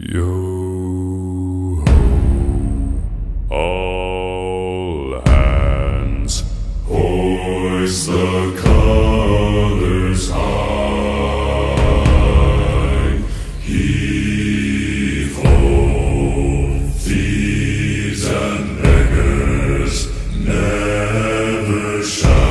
Yo ho. All hands, hoist the colors high. Heave ho, thieves and beggars, never shine.